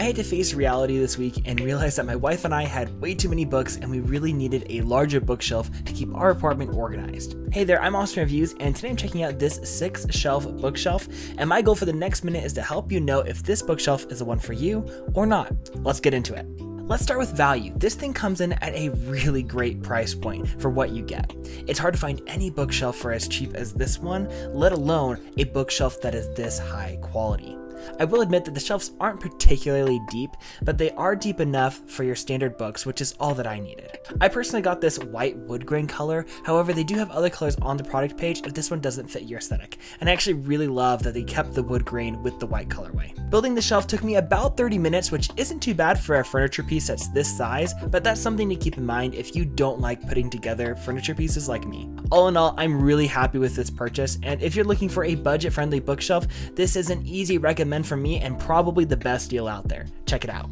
I had to face reality this week and realize that my wife and I had way too many books and we really needed a larger bookshelf to keep our apartment organized. Hey there, I'm Austin Reviews, and today I'm checking out this six shelf bookshelf, and my goal for the next minute is to help you know if this bookshelf is the one for you or not. Let's get into it. Let's start with value. This thing comes in at a really great price point for what you get. It's hard to find any bookshelf for as cheap as this one, let alone a bookshelf that is this high quality. I will admit that the shelves aren't particularly deep, but they are deep enough for your standard books, which is all that I needed. I personally got this white wood grain color, however they do have other colors on the product page if this one doesn't fit your aesthetic, and I actually really love that they kept the wood grain with the white colorway. Building the shelf took me about 30 minutes, which isn't too bad for a furniture piece that's this size, but that's something to keep in mind if you don't like putting together furniture pieces like me. All in all, I'm really happy with this purchase, and if you're looking for a budget-friendly bookshelf, this is an easy recommend recommend from me and probably the best deal out there. Check it out.